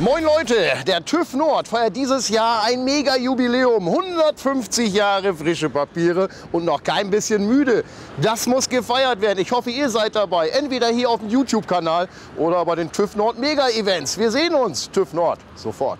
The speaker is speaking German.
Moin Leute, der TÜV Nord feiert dieses Jahr ein Mega-Jubiläum. 150 Jahre frische Papiere und noch kein bisschen müde. Das muss gefeiert werden. Ich hoffe, ihr seid dabei. Entweder hier auf dem YouTube-Kanal oder bei den TÜV Nord Mega-Events. Wir sehen uns, TÜV Nord, sofort.